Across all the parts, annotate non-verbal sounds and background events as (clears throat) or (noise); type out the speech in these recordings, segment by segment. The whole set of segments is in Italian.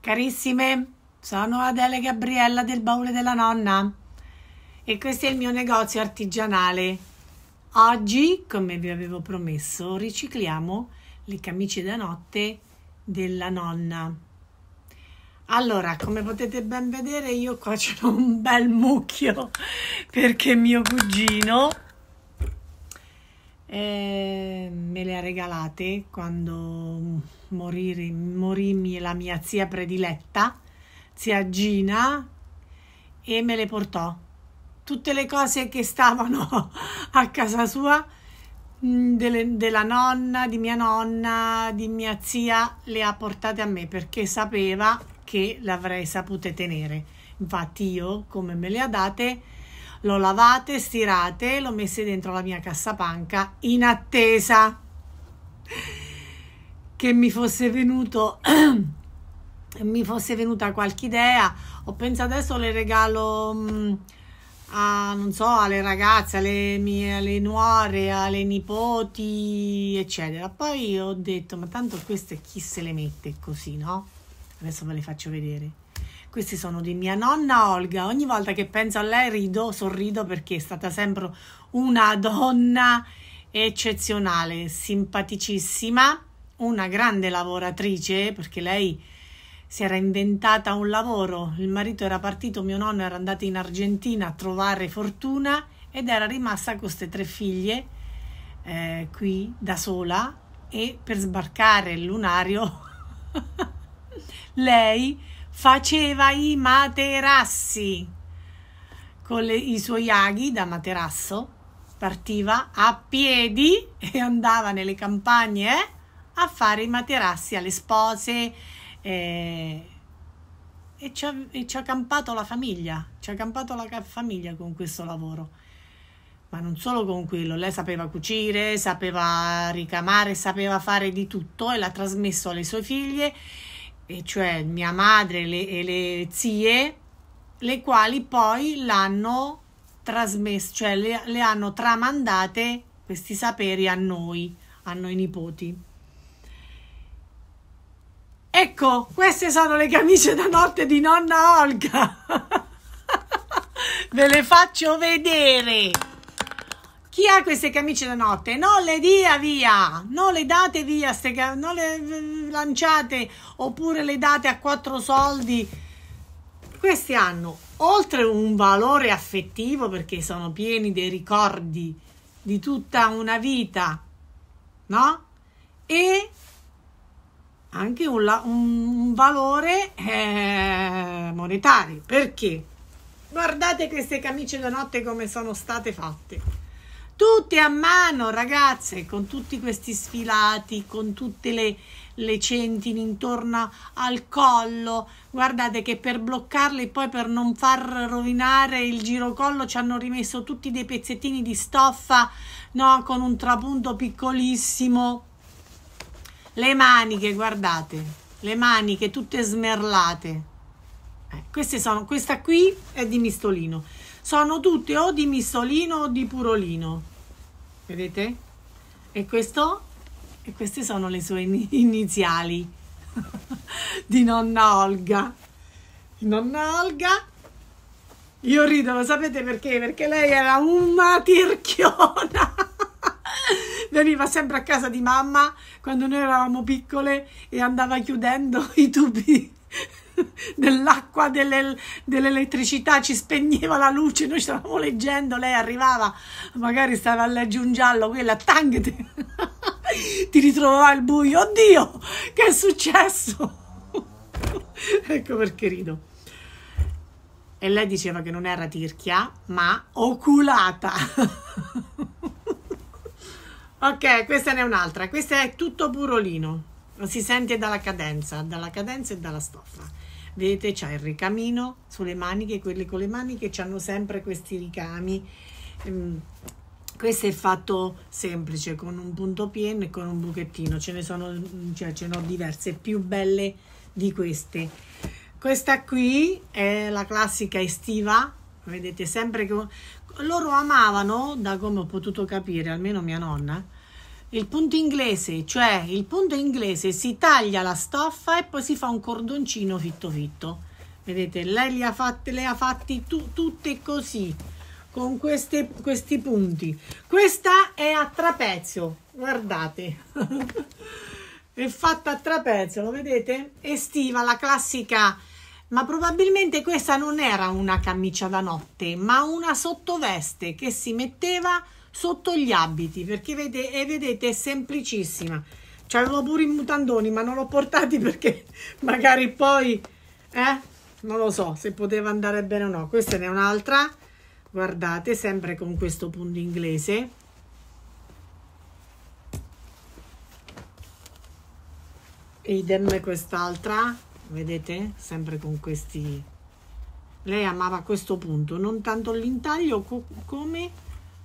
Carissime, sono Adele Gabriella del Baule della Nonna e questo è il mio negozio artigianale. Oggi, come vi avevo promesso, ricicliamo le camicie da notte della nonna. Allora, come potete ben vedere, io qua (laughs) c'è un bel mucchio perché mio cugino eh, me le ha regalate quando morì, morì la mia zia prediletta, zia Gina, e me le portò. Tutte le cose che stavano (laughs) a casa sua, mm, delle, della nonna, di mia nonna, di mia zia, le ha portate a me perché sapeva che l'avrei sapute tenere. Infatti io, come me le ha date, l'ho lavate, stirate, l'ho messe dentro la mia cassapanca in attesa che mi fosse venuto (clears throat) mi fosse venuta qualche idea. Ho pensato adesso le regalo mh, mm, a non so alle ragazze alle mie alle nuore alle nipoti eccetera. Poi ho detto ma tanto queste chi se le mette così no? Adesso ve le faccio vedere queste sono di mia nonna Olga. Ogni volta che penso a lei rido sorrido perché è stata sempre una donna eccezionale simpaticissima una grande lavoratrice perché lei si era inventata un lavoro, il marito era partito, mio nonno era andato in Argentina a trovare fortuna ed era rimasta con queste tre figlie eh, qui da sola e per sbarcare il lunario (laughs) lei faceva i materassi con le, i suoi aghi da materasso partiva a piedi (laughs) e andava nelle campagne eh? a fare i materassi alle spose eh, e, ci ha, e ci ha campato la famiglia, ci ha campato la famiglia con questo lavoro. Ma non solo con quello, lei sapeva cucire, sapeva ricamare, sapeva fare di tutto e l'ha trasmesso alle sue figlie, e cioè mia madre le, e le zie, le quali poi l'hanno trasmesso, cioè le, le hanno tramandate questi saperi a noi, a noi nipoti. Ecco, queste sono le camicie da notte di nonna Olga. (laughs) Ve le faccio vedere. Chi ha queste camicie da notte? Non le dia via, non le date via, non le lanciate oppure le date a quattro soldi. Questi hanno oltre un valore affettivo perché sono pieni dei ricordi di tutta una vita, no? E anche un, un valore eh, monetario. Perché? Guardate queste camicie da notte come sono state fatte. Tutte a mano, ragazze, con tutti questi sfilati, con tutte le, le centine intorno al collo. Guardate che per bloccarle e poi per non far rovinare il girocollo ci hanno rimesso tutti dei pezzettini di stoffa, no, con un trapunto piccolissimo le maniche, guardate, le maniche tutte smerlate. Eh, queste sono, questa qui è di mistolino. Sono tutte o di mistolino o di purolino. Vedete? E questo? E queste sono le sue iniziali (laughs) di nonna Olga. Nonna Olga io rido, lo sapete perché? Perché lei era una tirchiona (laughs) veniva sempre a casa di mamma quando noi eravamo piccole e andava chiudendo i tubi (laughs) dell'acqua, delle, dell'elettricità, ci spegneva la luce, noi stavamo leggendo, lei arrivava, magari stava a leggere un giallo, quella tang, ti, (laughs) ritrovava il buio, oddio, che è successo? (laughs) ecco perché rido. E lei diceva che non era tirchia, ma oculata. Ok, questa ne è un'altra. Questa è tutto purolino. Si sente dalla cadenza, dalla cadenza e dalla stoffa. Vedete, c'è il ricamino sulle maniche, quelle con le maniche hanno sempre questi ricami. Ehm, questo è fatto semplice, con un punto pieno e con un buchettino. Ce ne sono, cioè, ce ne ho diverse, più belle di queste. Questa qui è la classica estiva, vedete sempre che loro amavano, da come ho potuto capire, almeno mia nonna, il punto inglese, cioè il punto inglese si taglia la stoffa e poi si fa un cordoncino fitto fitto. Vedete, lei li ha fatte, le ha fatti tu, tutte così, con queste, questi punti. Questa è a trapezio, guardate. (laughs) è fatta a trapezio, lo vedete? Estiva, la classica ma probabilmente questa non era una camicia da notte, ma una sottoveste che si metteva sotto gli abiti, perché vedete, e vedete è semplicissima. C'avevo pure i mutandoni, ma non l'ho portati (laughs) perché magari poi, eh, non lo so se poteva andare bene o no. Questa ne è un'altra, guardate, sempre con questo punto inglese. Idem quest'altra, vedete, sempre con questi... Lei amava questo punto, non tanto l'intaglio co come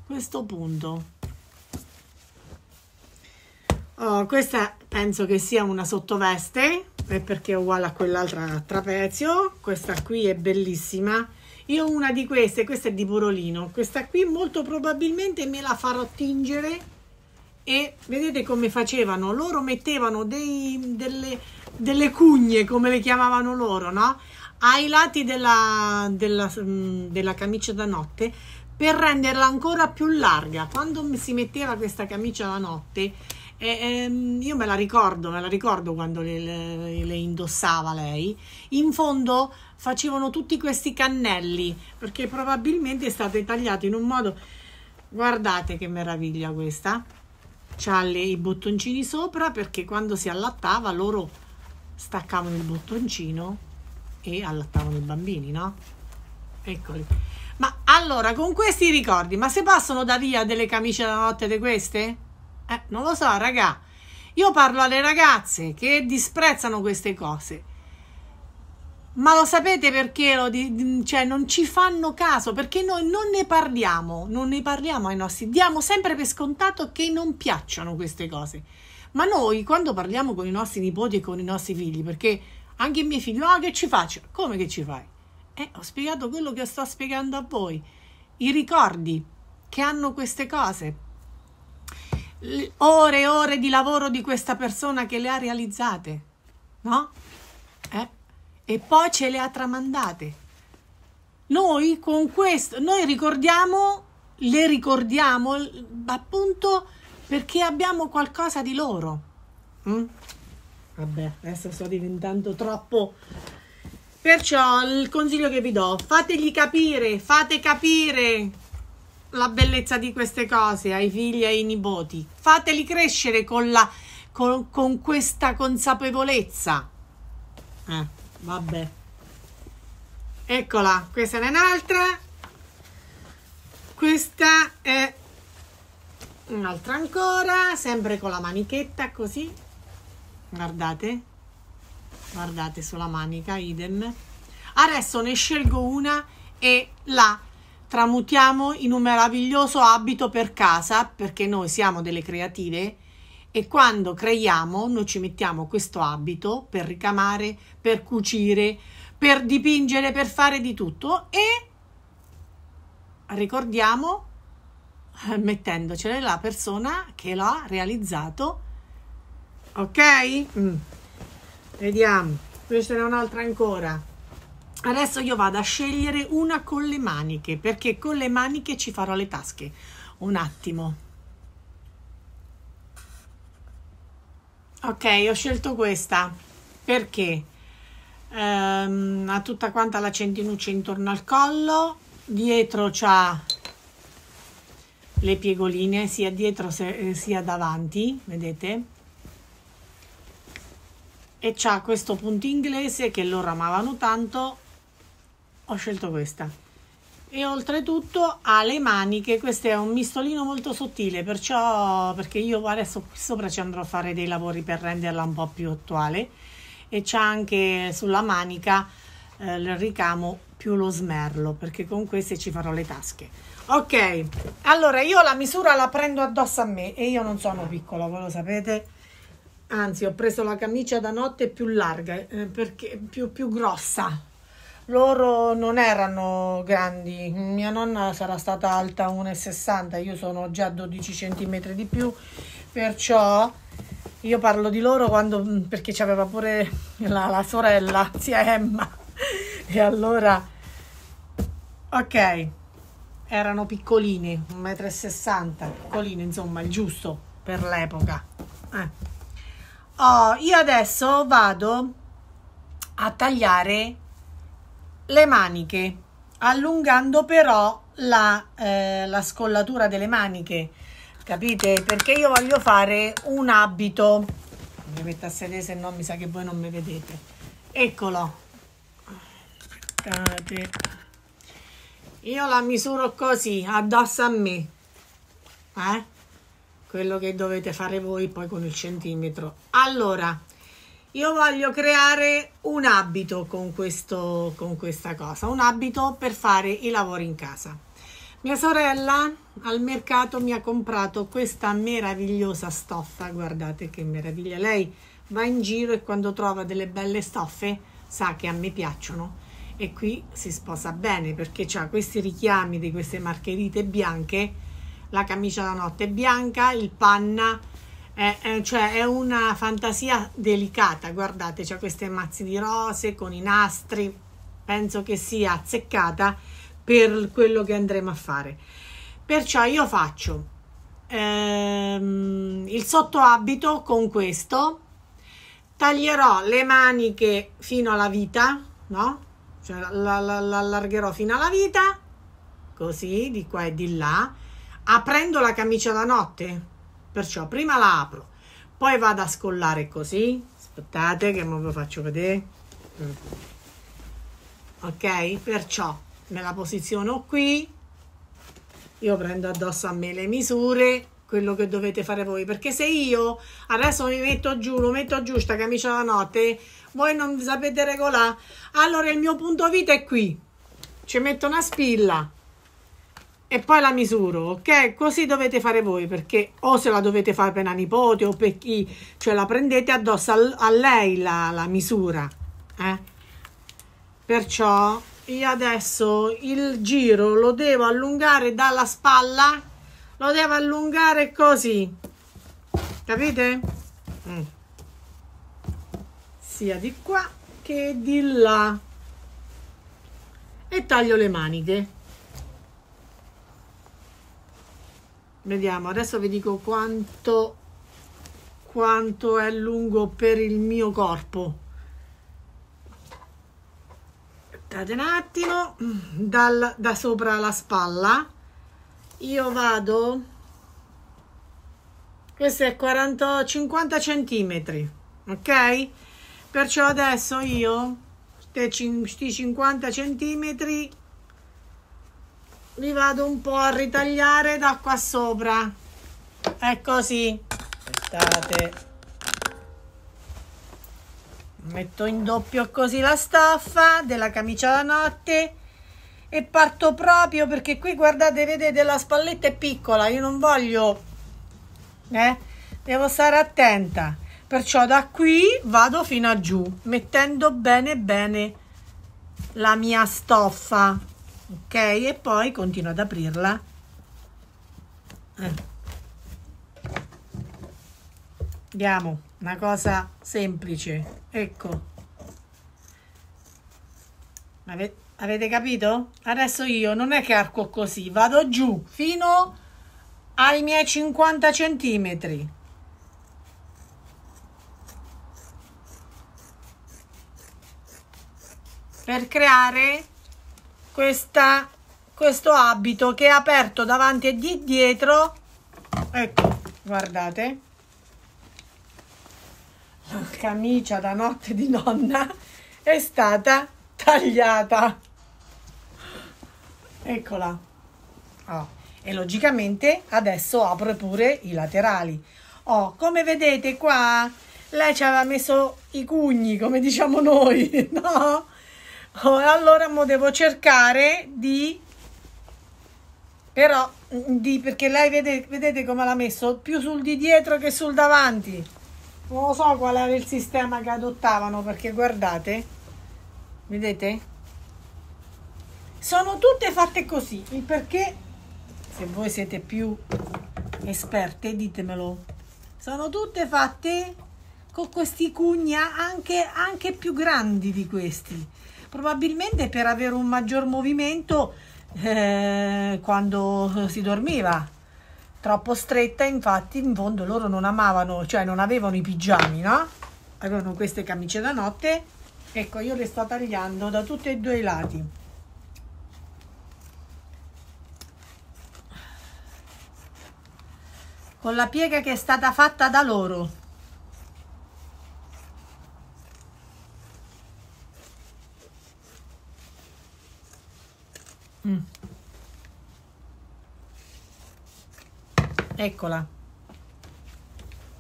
questo punto. Oh, questa penso che sia una sottoveste perché è uguale a quell'altra trapezio. Questa qui è bellissima. Io una di queste questa è di Purolino questa qui molto probabilmente me la farò tingere e vedete come facevano? Loro mettevano dei, delle, delle cugne come le chiamavano loro no? Ai lati della, della, mm, della camicia da notte per renderla ancora più larga. Quando si metteva questa camicia la notte, eh, ehm, io me la ricordo, me la ricordo quando le, le, le, indossava lei, in fondo facevano tutti questi cannelli, perché probabilmente è stato tagliato in un modo... Guardate che meraviglia questa! C'ha le, i bottoncini sopra perché quando si allattava loro staccavano il bottoncino e allattavano i bambini, no? Eccoli. Ma allora, con questi ricordi, ma se passano da via delle camicie da notte di queste? Eh, non lo so, raga. Io parlo alle ragazze che disprezzano queste cose. Ma lo sapete perché lo di, cioè, non ci fanno caso? Perché noi non ne parliamo, non ne parliamo ai nostri, diamo sempre per scontato che non piacciono queste cose. Ma noi quando parliamo con i nostri nipoti e con i nostri figli, perché anche i miei figli, oh, che ci faccio? Come che ci fai? Eh, ho spiegato quello che sto spiegando a voi. I ricordi che hanno queste cose. ore e ore di lavoro di questa persona che le ha realizzate. No? Eh? E poi ce le ha tramandate. Noi con questo, noi ricordiamo, le ricordiamo appunto perché abbiamo qualcosa di loro. Mm? Vabbè, adesso sto diventando troppo Perciò il consiglio che vi do, fategli capire, fate capire la bellezza di queste cose ai figli e ai nipoti. Fateli crescere con, la, con, con questa consapevolezza. Eh, vabbè. Eccola, questa è un'altra. Questa è un'altra ancora, sempre con la manichetta così. Guardate guardate sulla manica idem adesso ne scelgo una e la tramutiamo in un meraviglioso abito per casa perché noi siamo delle creative e quando creiamo noi ci mettiamo questo abito per ricamare, per cucire, per dipingere, per fare di tutto e ricordiamo (laughs) mettendocene la persona che l'ha realizzato ok? Mm. Vediamo, questa è un'altra ancora. Adesso io vado a scegliere una con le maniche, perché con le maniche ci farò le tasche. Un attimo. Ok, ho scelto questa perché ehm, ha tutta quanta la centinuccia intorno al collo, dietro c'ha le piegoline sia dietro sia davanti, vedete? E c'ha questo punto inglese che loro amavano tanto. Ho scelto questa. E oltretutto ha le maniche questo è un mistolino molto sottile perciò perché io adesso qui sopra ci andrò a fare dei lavori per renderla un po' più attuale. E c'ha anche sulla manica eh, il ricamo più lo smerlo perché con queste ci farò le tasche. Ok allora io la misura la prendo addosso a me e io non sono piccola voi lo sapete anzi ho preso la camicia da notte più larga eh, perché più, più grossa. Loro non erano grandi. Mia nonna sarà stata alta 1,60 io sono già 12 cm di più perciò io parlo di loro quando mm, perché c'aveva pure la, la sorella zia Emma. E allora ok erano piccolini 1,60 m piccolini insomma il giusto per l'epoca eh. Oh, io adesso vado a tagliare le maniche allungando però la, eh, la scollatura delle maniche capite? Perché io voglio fare un abito. Mi metto a sedere se no mi sa che voi non mi vedete. Eccolo. Aspettate. Io la misuro così addosso a me. Eh? Quello che dovete fare voi poi con il centimetro allora io voglio creare un abito con, questo, con questa cosa, un abito per fare i lavori in casa. Mia sorella al mercato mi ha comprato questa meravigliosa stoffa, guardate che meraviglia. Lei va in giro e quando trova delle belle stoffe sa che a me piacciono e qui si sposa bene perché ha questi richiami di queste margherite bianche, la camicia da notte bianca, il panna è, è, cioè è una fantasia delicata, guardate, c'è queste mazzi di rose con i nastri, penso che sia azzeccata per quello che andremo a fare. Perciò io faccio ehm, il sottoabito con questo, taglierò le maniche fino alla vita, no? Cioè l'allargherò fino alla vita, così, di qua e di là, aprendo la camicia da notte, perciò prima la apro poi vado a scollare così. Aspettate che me lo faccio vedere. Ok perciò me la posiziono qui. Io prendo addosso a me le misure quello che dovete fare voi perché se io adesso mi metto giù lo metto giù sta camicia da notte voi non sapete regolare. Allora il mio punto vita è qui. Ci metto una spilla e poi la misuro, ok? Così dovete fare voi perché o se la dovete fare per una nipote o per chi, cioè la prendete addosso a, a lei la, la misura, eh? Perciò io adesso il giro lo devo allungare dalla spalla, lo devo allungare così, capite? Mm. Sia di qua che di là e taglio le maniche. Vediamo adesso vi dico quanto quanto è lungo per il mio corpo. Aspettate un attimo dal, da sopra la spalla. Io vado questo è 40 50 centimetri ok? Perciò adesso io questi 50 centimetri li vado un po' a ritagliare da qua sopra. È così. Aspettate. Metto in doppio così la stoffa della camicia da notte e parto proprio perché qui guardate vedete la spalletta è piccola io non voglio eh devo stare attenta. Perciò da qui vado fino a giù mettendo bene bene la mia stoffa ok e poi continuo ad aprirla. Eh. una cosa semplice ecco. Ave avete capito? Adesso io non è che arco così vado giù fino ai miei 50 centimetri. Per creare questa, questo abito che è aperto davanti e di dietro. Ecco guardate. La camicia da notte di nonna è stata tagliata. Eccola. Oh. e logicamente adesso apro pure i laterali. Oh, come vedete qua lei ci aveva messo i cugni come diciamo noi (laughs) no allora mo devo cercare di però di, perché lei vede, vedete come l'ha messo? Più sul di dietro che sul davanti. Non lo so qual era il sistema che adottavano perché guardate vedete? Sono tutte fatte così. Il perché se voi siete più esperte ditemelo. Sono tutte fatte con questi cugna anche, anche più grandi di questi probabilmente per avere un maggior movimento eh, quando si dormiva. Troppo stretta infatti in fondo loro non amavano cioè non avevano i pigiami no? avevano queste camicie da notte. Ecco io le sto tagliando da tutti e due i lati. Con la piega che è stata fatta da loro Mm. Eccola.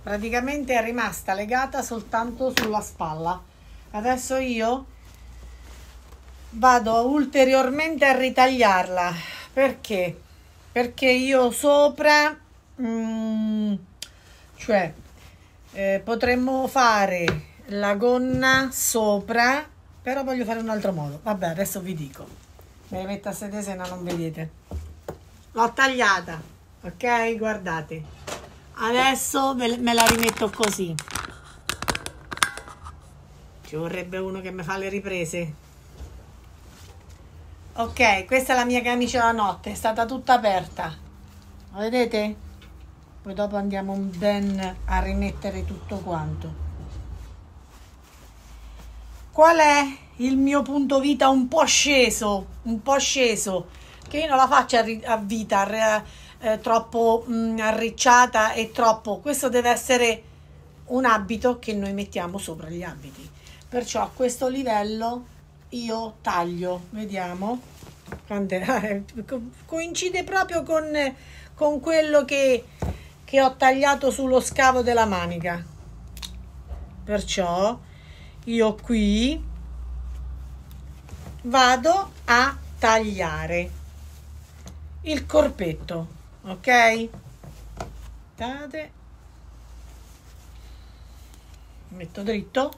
Praticamente è rimasta legata soltanto sulla spalla. Adesso io vado ulteriormente a ritagliarla. Perché? Perché io sopra, mm, cioè, eh, potremmo fare la gonna sopra, però voglio fare un altro modo. Vabbè, adesso vi dico me le metto a sedere se no non vedete. L'ho tagliata ok? Guardate. Adesso me la rimetto così. Ci vorrebbe uno che mi fa le riprese. Ok questa è la mia camicia da notte è stata tutta aperta. Lo vedete? Poi dopo andiamo ben a rimettere tutto quanto. Qual è il mio punto vita un po' sceso, un po' sceso, che io non la faccio a, a vita eh, troppo mh, mm, arricciata e troppo, questo deve essere un abito che noi mettiamo sopra gli abiti. Perciò a questo livello io taglio, vediamo, (laughs) coincide proprio con, con quello che, che ho tagliato sullo scavo della manica. Perciò io qui vado a tagliare il corpetto ok Tate. metto dritto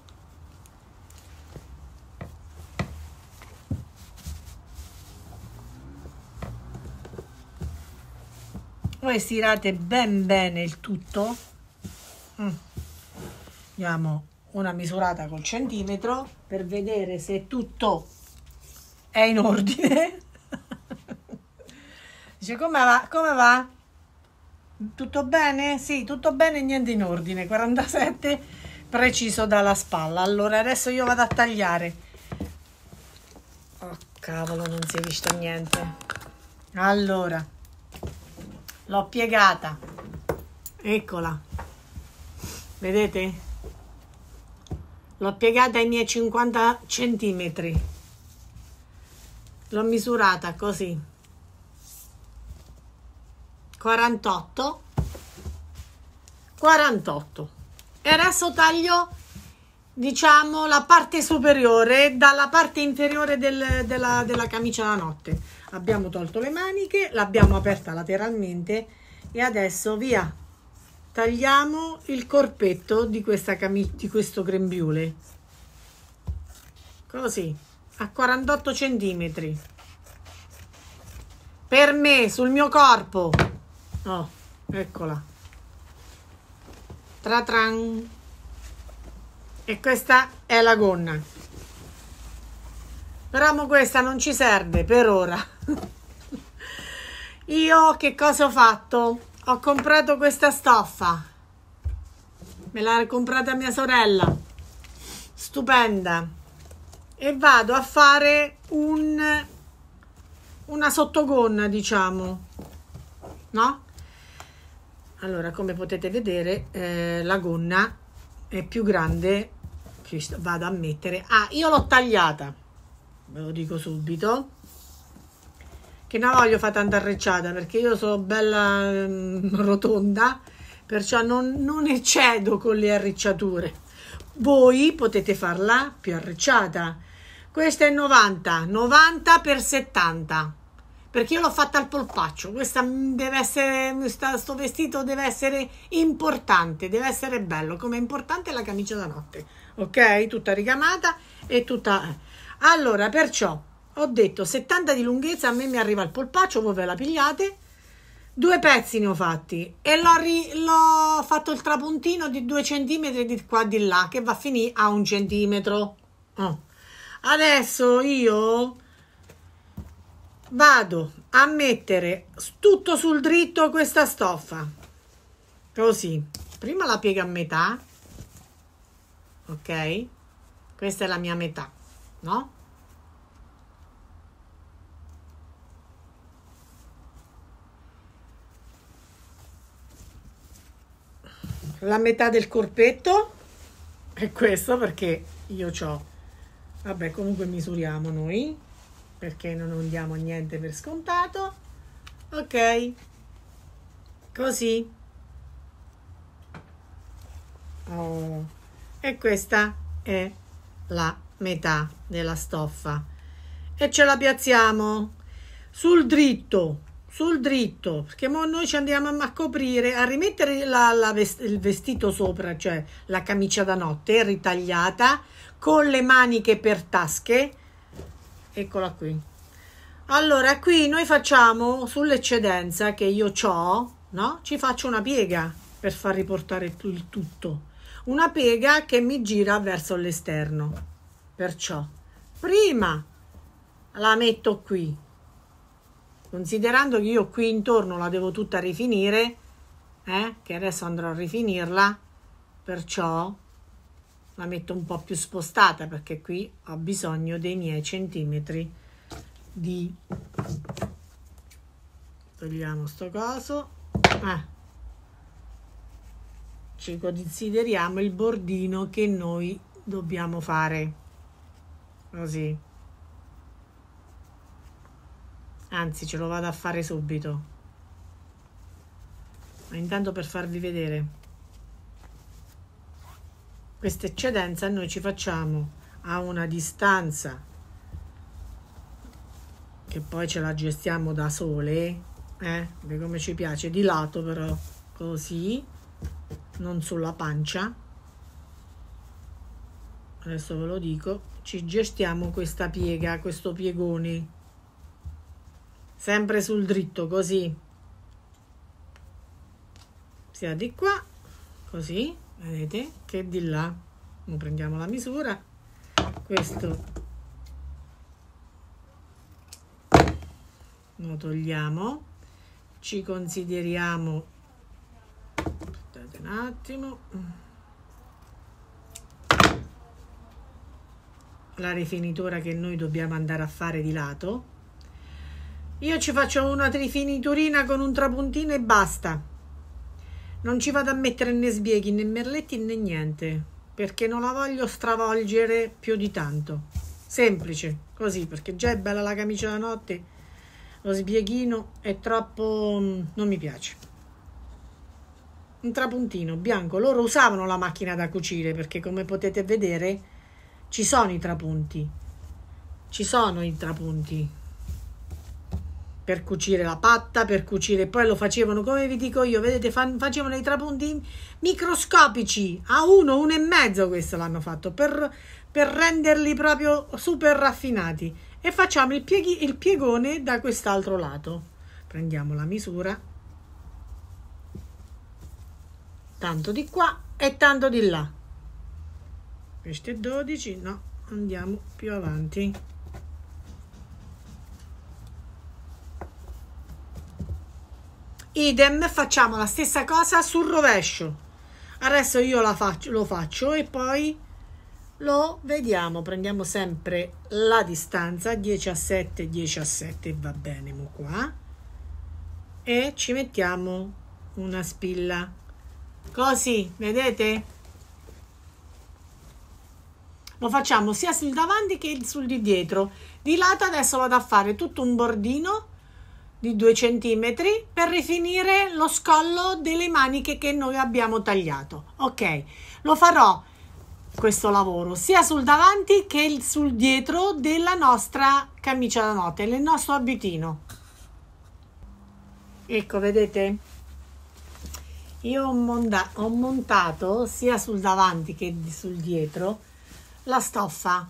poi stirate ben bene il tutto mm. andiamo una misurata col centimetro per vedere se tutto è in ordine. (laughs) Dice come va? Come va? Tutto bene? Sì, tutto bene, niente in ordine. 47 preciso dalla spalla. Allora adesso io vado a tagliare. Oh cavolo, non si è visto niente. Allora, l'ho piegata. Eccola. Vedete? l'ho piegata ai miei 50 centimetri l'ho misurata così. 48 48 e adesso taglio diciamo la parte superiore dalla parte inferiore del, della, della camicia da notte. Abbiamo tolto le maniche l'abbiamo aperta lateralmente e adesso via tagliamo il corpetto di, questa camicia, di questo grembiule. Così a 48 centimetri. Per me sul mio corpo. Oh eccola. Tratran. E questa è la gonna. Però questa non ci serve per ora. (laughs) Io che cosa ho fatto? Ho comprato questa stoffa. Me l'ha comprata mia sorella. Stupenda e vado a fare un una sottogonna diciamo. No? Allora come potete vedere eh, la gonna è più grande che vado a mettere. Ah io l'ho tagliata. Ve lo dico subito. Che non voglio fare tanta arrecciata perché io sono bella ehm, rotonda, perciò non, non eccedo con le arricciature. Voi potete farla più arrecciata. Questa è 90, 90 per 70 perché io l'ho fatta al polpaccio. Questa deve essere, questo vestito deve essere importante, deve essere bello. Come è importante la camicia da notte, ok? Tutta ricamata e tutta. Allora, perciò ho detto 70 di lunghezza, a me mi arriva il polpaccio, voi ve la pigliate, due pezzi ne ho fatti e l'ho, ri- l'ho fatto il trapuntino di due centimetri di qua di là che va a finire a un centimetro oh. Adesso io vado a mettere tutto sul dritto questa stoffa. Così. Prima la piego a metà. Ok? Questa è la mia metà no? La metà del corpetto è questo perché io ho vabbè comunque misuriamo noi perché non diamo niente per scontato. Ok. Così. Oh. e questa è la metà della stoffa. E ce la piazziamo. Sul dritto sul dritto perché noi ci andiamo a coprire a rimettere la, la vest- il vestito sopra cioè la camicia da notte ritagliata con le maniche per tasche. Eccola qui. Allora qui noi facciamo sull'eccedenza che io ho no? Ci faccio una piega per far riportare il tutto. Una piega che mi gira verso l'esterno. Perciò prima la metto qui. Considerando che io qui intorno la devo tutta rifinire eh, che adesso andrò a rifinirla. Perciò la metto un po' più spostata perché qui ho bisogno dei miei centimetri di togliamo sto coso. Eh. ci consideriamo il bordino che noi dobbiamo fare. Così. Anzi ce lo vado a fare subito. Ma intanto per farvi vedere questa eccedenza noi ci facciamo a una distanza che poi ce la gestiamo da sole eh? come ci piace? Di lato però così non sulla pancia. Adesso ve lo dico ci gestiamo questa piega questo piegone. Sempre sul dritto così. Sia di qua così vedete che di là. Ora prendiamo la misura. Questo lo togliamo. Ci consideriamo. Aspettate un attimo. La rifinitura che noi dobbiamo andare a fare di lato. Io ci faccio una trifiniturina con un trapuntino e basta. Non ci vado a mettere né sbieghi né merletti né niente, perché non la voglio stravolgere più di tanto. Semplice, così, perché già è bella la camicia da notte, lo sbieghino è troppo... Mm, non mi piace. Un trapuntino bianco. Loro usavano la macchina da cucire perché come potete vedere ci sono i trapunti. Ci sono i trapunti per cucire la patta, per cucire, poi lo facevano come vi dico io, vedete, facevano i trapunti microscopici, a uno, uno e mezzo questo l'hanno fatto, per, per renderli proprio super raffinati. E facciamo il, pieghi, il piegone da quest'altro lato. Prendiamo la misura, tanto di qua e tanto di là. Queste 12, no, andiamo più avanti. Idem facciamo la stessa cosa sul rovescio. Adesso io la faccio, lo faccio e poi lo vediamo. Prendiamo sempre la distanza 10 a 7 10 a 7 va bene qua. E ci mettiamo una spilla. Così vedete? Lo facciamo sia sul davanti che sul di dietro. Di lato adesso vado a fare tutto un bordino di 2 cm per rifinire lo scollo delle maniche che noi abbiamo tagliato. Ok lo farò questo lavoro sia sul davanti che sul dietro della nostra camicia da notte del nostro abitino. Ecco vedete? Io ho, monta ho montato sia sul davanti che sul dietro la stoffa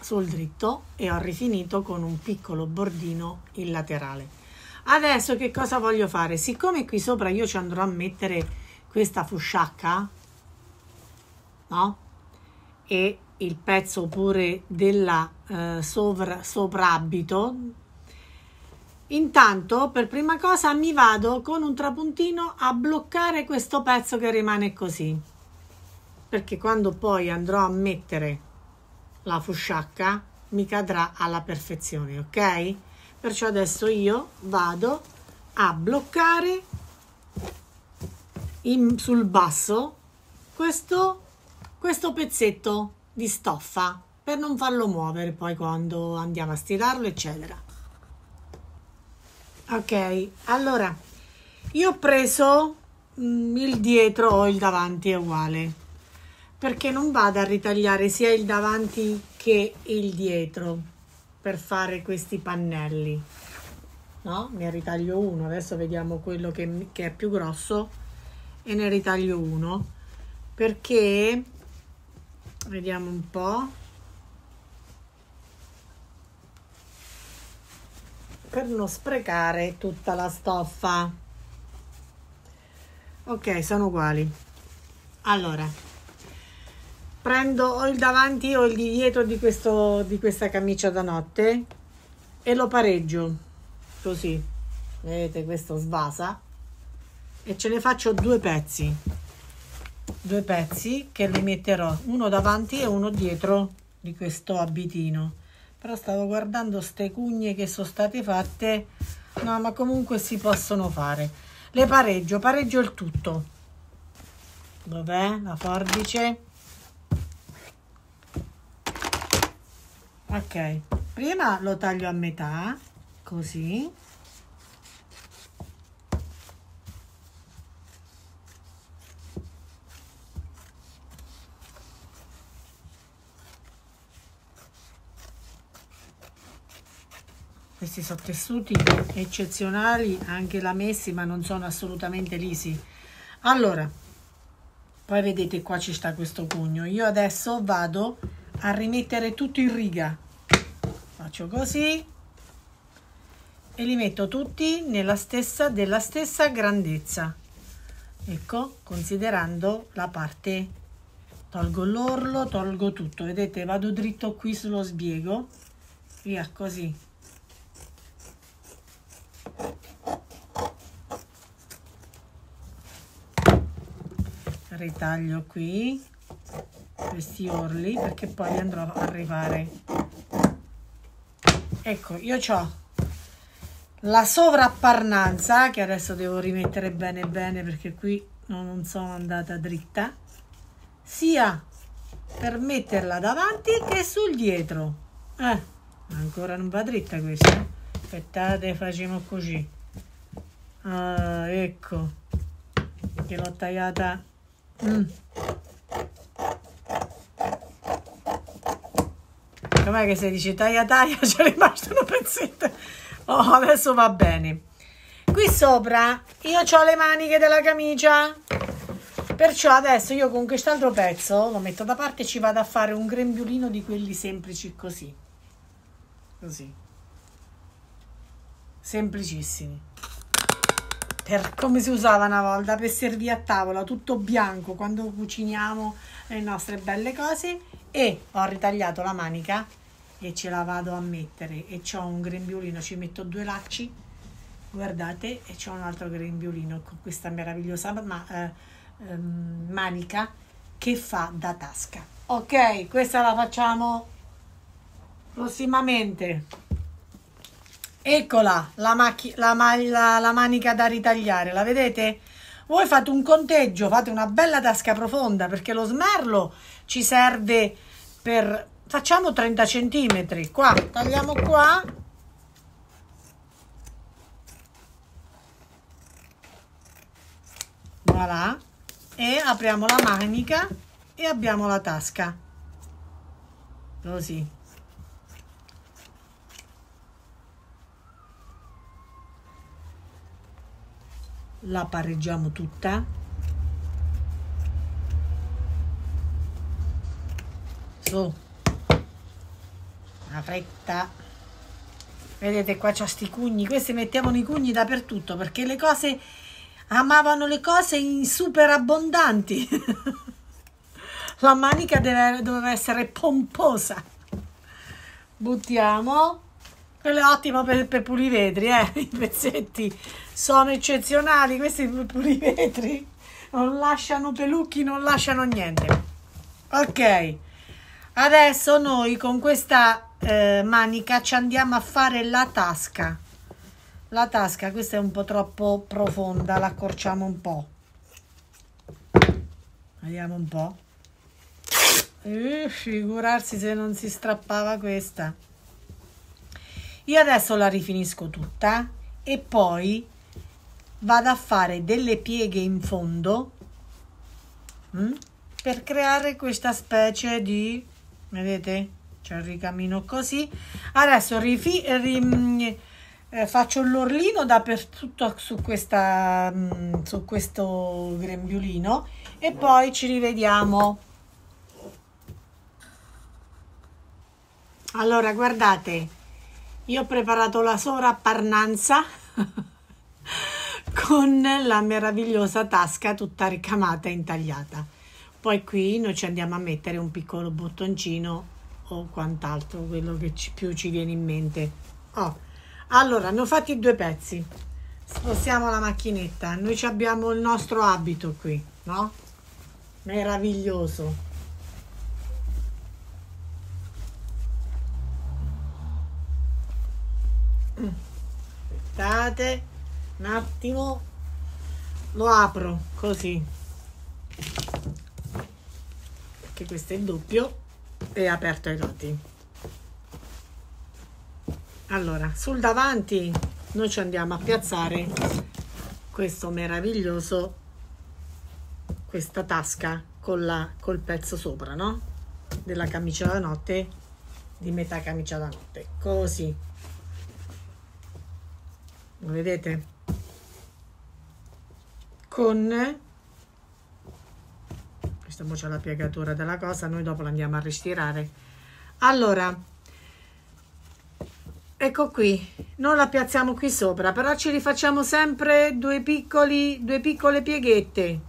sul dritto e ho rifinito con un piccolo bordino in laterale adesso che cosa voglio fare? Siccome qui sopra io ci andrò a mettere questa fusciacca no? E il pezzo pure della eh, sovra, soprabito intanto per prima cosa mi vado con un trapuntino a bloccare questo pezzo che rimane così. Perché quando poi andrò a mettere la fusciacca mi cadrà alla perfezione ok perciò adesso io vado a bloccare in, sul basso questo, questo pezzetto di stoffa per non farlo muovere poi quando andiamo a stirarlo eccetera. Ok allora io ho preso mm, il dietro o il davanti è uguale perché non vado a ritagliare sia il davanti che il dietro per fare questi pannelli. No? Ne ritaglio uno adesso vediamo quello che, che è più grosso e ne ritaglio uno perché vediamo un po' per non sprecare tutta la stoffa. Ok sono uguali. Allora prendo o il davanti o il di dietro di, questo, di questa camicia da notte e lo pareggio così. Vedete questo svasa. E ce ne faccio due pezzi. Due pezzi che li metterò uno davanti e uno dietro di questo abitino. Però stavo guardando ste cugne che sono state fatte. No ma comunque si possono fare. Le pareggio pareggio il tutto. Dov'è la forbice ok prima lo taglio a metà così. Questi sono tessuti eccezionali anche la messi ma non sono assolutamente lisi. Allora poi vedete qua ci sta questo pugno. Io adesso vado a rimettere tutto in riga. Faccio così. E li metto tutti nella stessa della stessa grandezza. Ecco considerando la parte. Tolgo l'orlo tolgo tutto. Vedete vado dritto qui sullo sbiego. Via così. Ritaglio qui questi orli perché poi andrò a rifare ecco io ho la sovrapparnanza che adesso devo rimettere bene bene perché qui non sono andata dritta sia per metterla davanti che sul dietro. Eh ancora non va dritta questa. Aspettate facciamo così. Ah, ecco che l'ho tagliata. Mm. Com'è che si dice taglia taglia? (laughs) C'è rimasto un pezzetto. Oh, adesso va bene. Qui sopra io ho le maniche della camicia. Perciò adesso io con quest'altro pezzo lo metto da parte e ci vado a fare un grembiulino di quelli semplici così. Così. Semplicissimi per come si usava una volta per servire a tavola tutto bianco quando cuciniamo le nostre belle cose e ho ritagliato la manica e ce la vado a mettere. E ho un grembiulino ci metto due lacci guardate e c'ho un altro grembiulino con questa meravigliosa ma, eh, eh, manica che fa da tasca. Ok questa la facciamo prossimamente. Eccola, la, la, la, la manica da ritagliare, la vedete? Voi fate un conteggio, fate una bella tasca profonda perché lo smerlo ci serve per... Facciamo 30 centimetri, qua, tagliamo qua. Voilà. E apriamo la manica e abbiamo la tasca. Così. la pareggiamo tutta su. La fretta. Vedete qua c'ha sti cugni. Questi mettevano i cugni dappertutto perché le cose amavano le cose in super abbondanti (laughs) la manica deve, doveva essere pomposa. Buttiamo. Quello è ottimo per, per pulivetri eh? (laughs) i pezzetti sono eccezionali questi pulivetri non lasciano pelucchi non lasciano niente. Ok adesso noi con questa eh, manica ci andiamo a fare la tasca. La tasca questa è un po' troppo profonda la accorciamo un po' vediamo un po' uh, figurarsi se non si strappava questa. Io adesso la rifinisco tutta e poi vado a fare delle pieghe in fondo mh, mm, per creare questa specie di vedete? C'è il ricamino così. Adesso rifi, rim, eh, faccio l'orlino dappertutto su, questa, mm, su questo grembiulino e poi ci rivediamo. Allora guardate io ho preparato la sovrapparnanza (laughs) con la meravigliosa tasca tutta ricamata e intagliata poi qui noi ci andiamo a mettere un piccolo bottoncino o quant'altro quello che ci, più ci viene in mente. Oh. allora ne ho fatti due pezzi. Spostiamo la macchinetta. Noi abbiamo il nostro abito qui no? Meraviglioso. Aspettate un attimo. Lo apro così perché questo è il doppio e aperto ai lati allora sul davanti noi ci andiamo a piazzare questo meraviglioso questa tasca con la col pezzo sopra no? Della camicia da notte di metà camicia da notte così. Lo vedete? Con questa c'è la piegatura della cosa noi dopo la andiamo a ristirare allora ecco qui non la piazziamo qui sopra però ci rifacciamo sempre due piccoli due piccole pieghette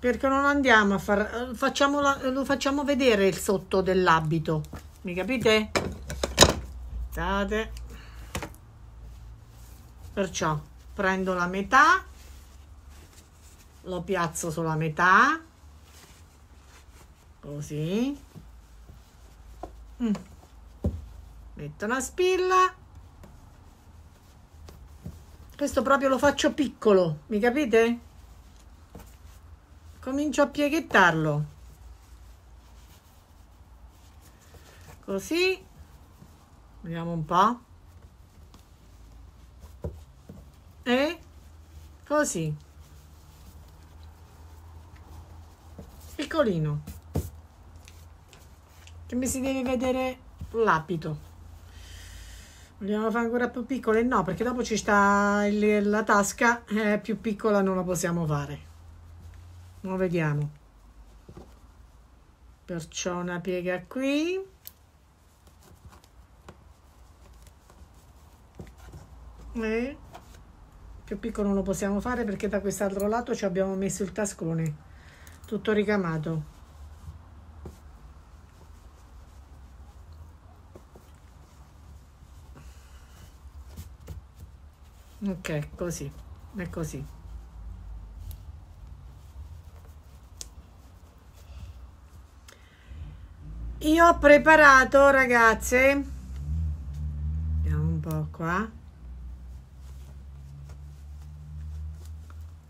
perché non andiamo a far facciamo lo facciamo vedere il sotto dell'abito mi capite State. perciò prendo la metà lo piazzo sulla metà così. Mm. metto una spilla. Questo proprio lo faccio piccolo mi capite? Comincio a pieghettarlo. Così. Vediamo un po' e così. Piccolino che mi si deve vedere l'abito. Vogliamo fare ancora più piccole? no perché dopo ci sta il, la tasca eh, più piccola non la possiamo fare. Lo vediamo. Perciò una piega qui. E più piccolo non lo possiamo fare perché da quest'altro lato ci abbiamo messo il tascone tutto ricamato ok così è così. Io ho preparato ragazze vediamo un po' qua.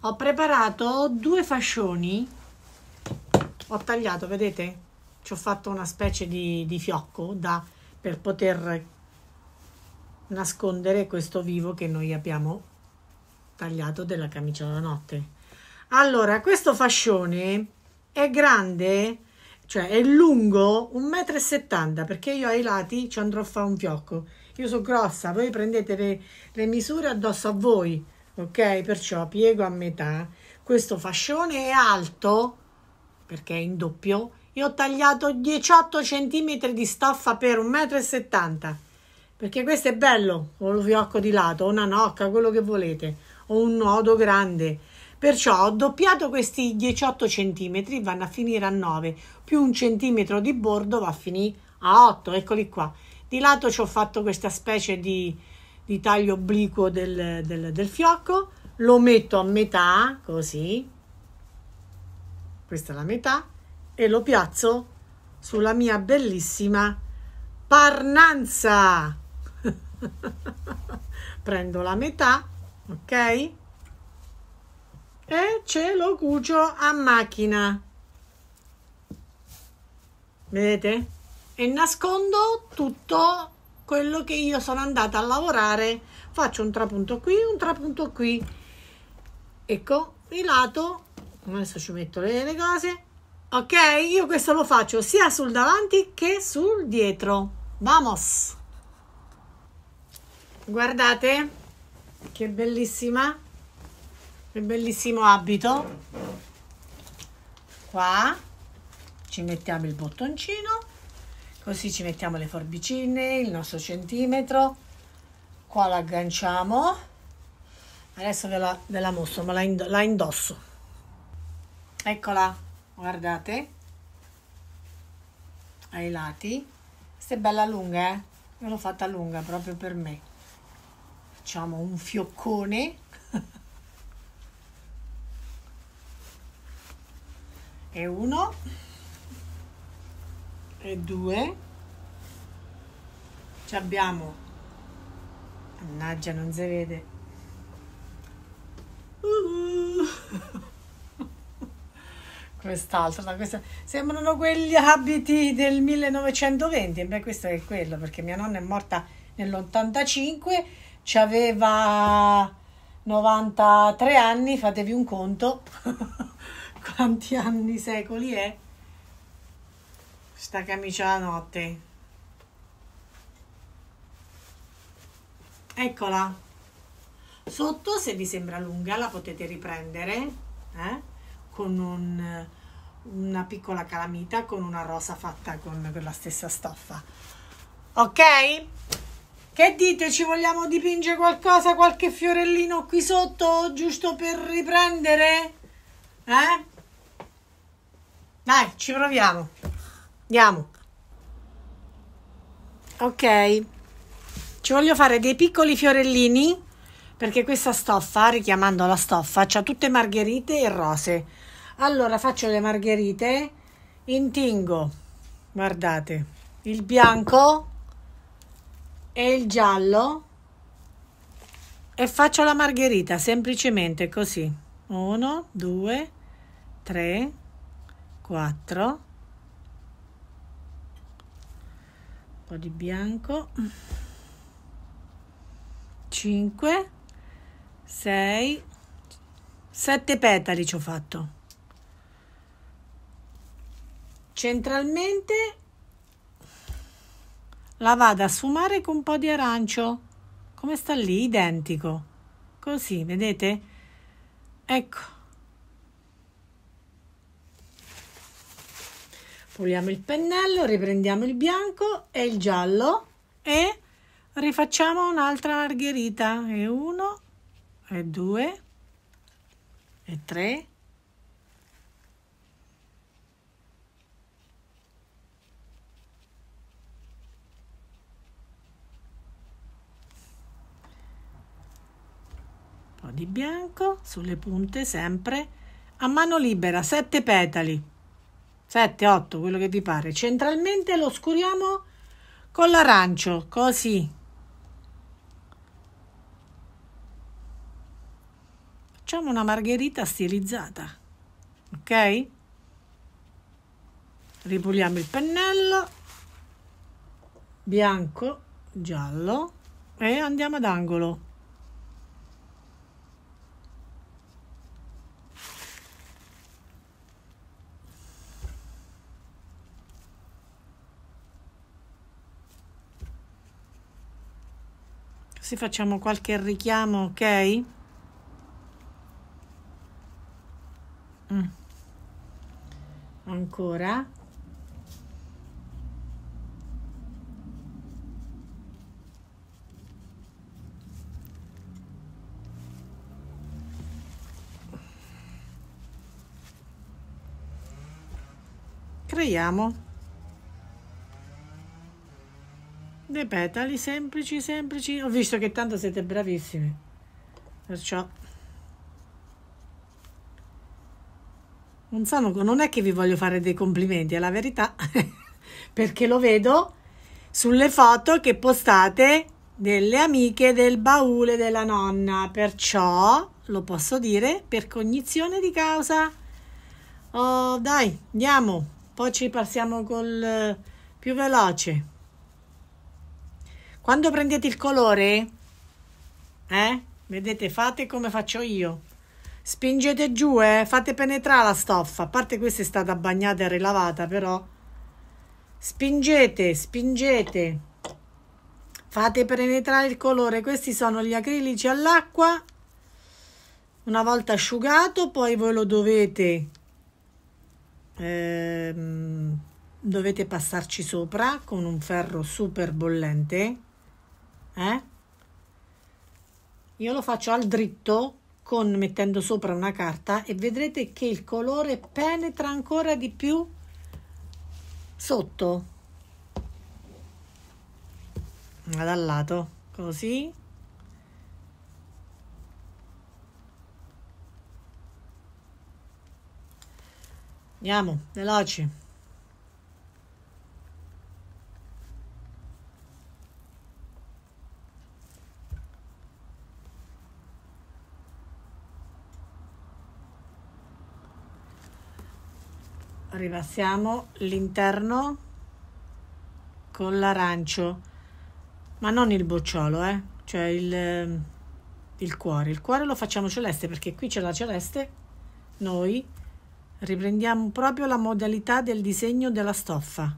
Ho preparato due fascioni. Ho tagliato vedete? Ci ho fatto una specie di, di fiocco da, per poter nascondere questo vivo che noi abbiamo tagliato della camicia da notte. Allora, questo fascione è grande, cioè è lungo 1,70 m perché io ai lati ci andrò a fare un fiocco. Io sono grossa, voi prendete le, le misure addosso a voi, ok? Perciò piego a metà. Questo fascione è alto, perché è in doppio, io ho tagliato 18 cm di stoffa per 1,70 m perché questo è bello, o lo fiocco di lato, o una nocca, quello che volete, o un nodo grande. Perciò ho doppiato questi 18 cm, vanno a finire a 9, più un centimetro di bordo va a finire a 8, eccoli qua. Di lato ci ho fatto questa specie di, di taglio obliquo del, del, del fiocco, lo metto a metà, così, questa è la metà, e lo piazzo sulla mia bellissima parnanza. (laughs) Prendo la metà, ok? e ce lo cucio a macchina. Vedete? E nascondo tutto quello che io sono andata a lavorare. Faccio un trapunto qui un trapunto qui. Ecco il lato adesso ci metto le, le cose. Ok io questo lo faccio sia sul davanti che sul dietro. Vamos guardate che bellissima che bellissimo abito. Qua ci mettiamo il bottoncino così ci mettiamo le forbicine il nostro centimetro. Qua l'agganciamo. Adesso ve la, ve la mostro ma la, ind la indosso. Eccola guardate. Ai lati. Questa è bella lunga eh. L'ho fatta lunga proprio per me facciamo un fioccone. E uno. E due. Ci abbiamo. Mannaggia non si vede. Uh. (laughs) quest'altro no, questa, sembrano quegli abiti del 1920 beh questo è quello perché mia nonna è morta nell'85 ci aveva 93 anni fatevi un conto (laughs) quanti anni, secoli è sta camicia da notte. Eccola. Sotto, se vi sembra lunga, la potete riprendere eh? con un, una piccola calamita, con una rosa fatta con, con la stessa stoffa. Ok? Che dite? Ci vogliamo dipingere qualcosa, qualche fiorellino qui sotto, giusto per riprendere? Eh? Dai, ci proviamo. Andiamo. Ok. Ci voglio fare dei piccoli fiorellini perché questa stoffa, richiamando la stoffa, ha tutte margherite e rose. Allora faccio le margherite, intingo, guardate, il bianco e il giallo e faccio la margherita semplicemente così. Uno, due, tre, 4 un po' di bianco. 5 6 7 petali ci ho fatto. Centralmente la vado a sfumare con un po' di arancio. Come sta lì? Identico. Così vedete? Ecco. Puliamo il pennello, riprendiamo il bianco e il giallo e rifacciamo un'altra margherita. E uno e due e tre po' di bianco sulle punte sempre a mano libera sette petali 7, 8, quello che vi pare. Centralmente lo scuriamo con l'arancio, così. Facciamo una margherita stilizzata, ok? Ripuliamo il pennello, bianco, giallo e andiamo ad angolo. Così facciamo qualche richiamo, ok? Mm. Ancora. Creiamo dei petali semplici semplici. Ho visto che tanto siete bravissimi. Perciò. Non, sono, non è che vi voglio fare dei complimenti è la verità. (laughs) Perché lo vedo sulle foto che postate delle amiche del baule della nonna. Perciò lo posso dire per cognizione di causa. Oh dai andiamo. Poi ci passiamo col eh, più veloce quando prendete il colore, eh, vedete, fate come faccio io. Spingete giù, eh, fate penetrare la stoffa. A parte questa è stata bagnata e rilavata, però. Spingete, spingete. Fate penetrare il colore. Questi sono gli acrilici all'acqua. Una volta asciugato, poi voi lo dovete ehm, dovete passarci sopra con un ferro super bollente eh? Io lo faccio al dritto con mettendo sopra una carta e vedrete che il colore penetra ancora di più sotto. Dal lato così. Andiamo veloci ripassiamo l'interno con l'arancio ma non il bocciolo eh cioè il, il cuore. Il cuore lo facciamo celeste perché qui c'è la celeste. Noi riprendiamo proprio la modalità del disegno della stoffa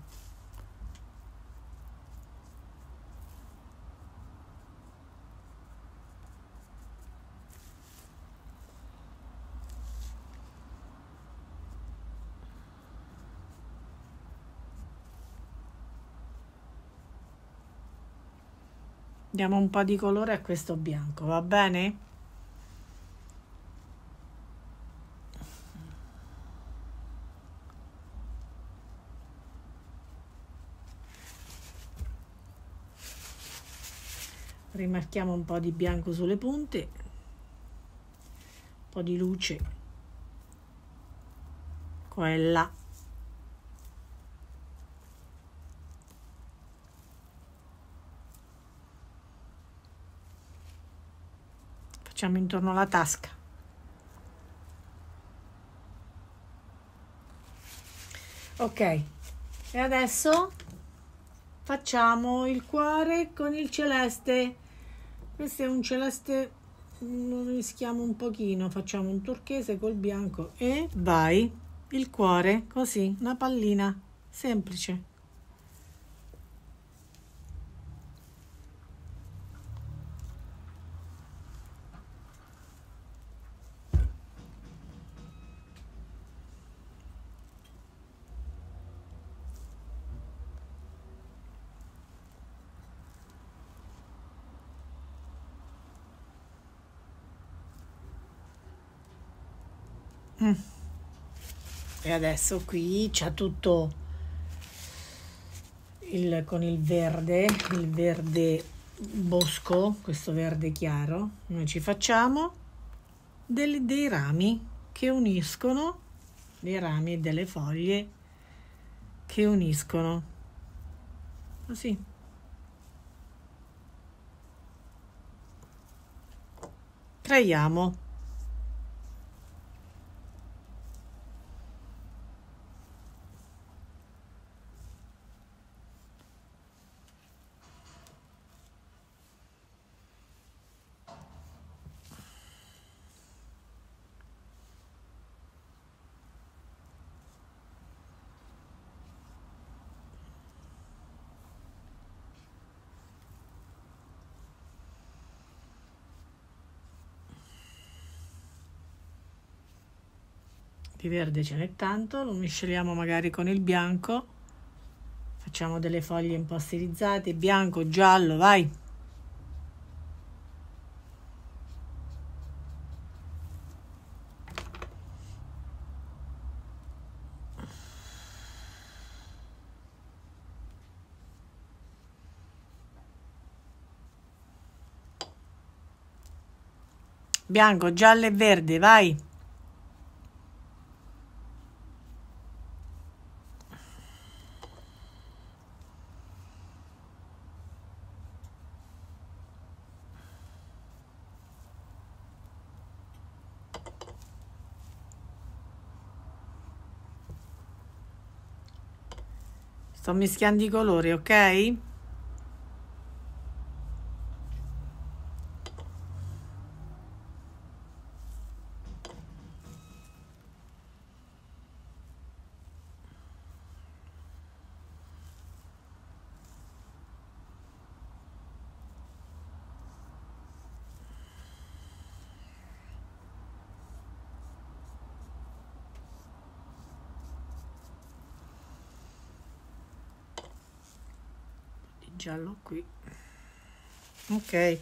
diamo un po' di colore a questo bianco va bene? Rimarchiamo un po' di bianco sulle punte un po' di luce. Qua e là facciamo intorno alla tasca. Ok e adesso facciamo il cuore con il celeste. Questo è un celeste lo mischiamo un pochino facciamo un turchese col bianco e vai il cuore così una pallina semplice E adesso qui c'è tutto il, con il verde, il verde bosco, questo verde chiaro. Noi ci facciamo dei, dei rami che uniscono, dei rami e delle foglie che uniscono. Così. Creiamo di verde ce n'è tanto, lo misceliamo magari con il bianco, facciamo delle foglie un po' stilizzate, bianco, giallo, vai! bianco, giallo e verde, vai! Sto mischiando i colori, ok? Giallo qui. Ok.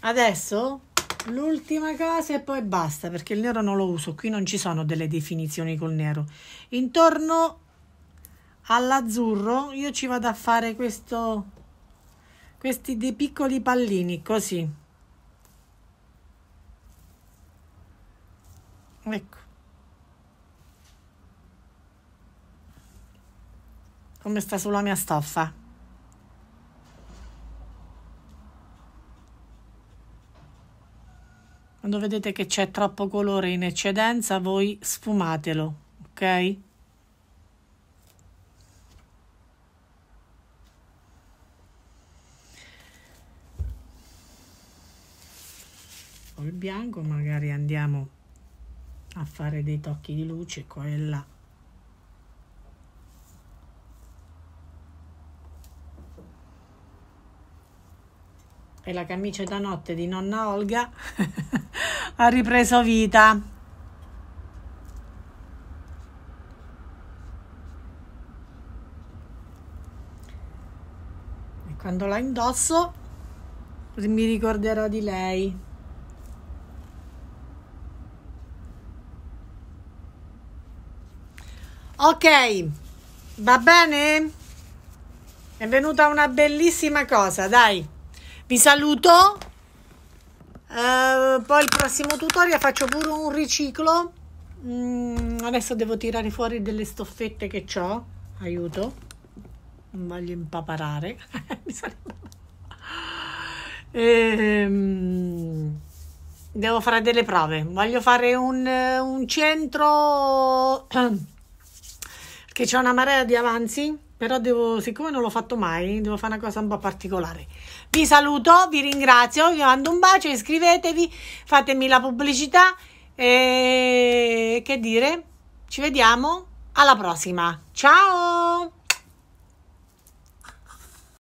Adesso l'ultima cosa e poi basta perché il nero non lo uso qui non ci sono delle definizioni col nero. Intorno all'azzurro io ci vado a fare questo questi dei piccoli pallini così. Ecco. Come sta sulla mia stoffa Quando vedete che c'è troppo colore in eccedenza, voi sfumatelo, ok? Col bianco magari andiamo a fare dei tocchi di luce qua e là. e la camicia da notte di nonna Olga (laughs) ha ripreso vita. E quando la indosso mi ricorderò di lei. Ok, va bene? È venuta una bellissima cosa, dai. Vi saluto. Uh, poi il prossimo tutorial faccio pure un riciclo. Mm, adesso devo tirare fuori delle stoffette che ho. Aiuto. Non voglio impaparare. (laughs) ehm, devo fare delle prove. Voglio fare un, un centro (clears throat) che c'è una marea di avanzi però devo, siccome non l'ho fatto mai, devo fare una cosa un po' particolare. Vi saluto, vi ringrazio, vi mando un bacio, iscrivetevi, fatemi la pubblicità e che dire, ci vediamo alla prossima. Ciao!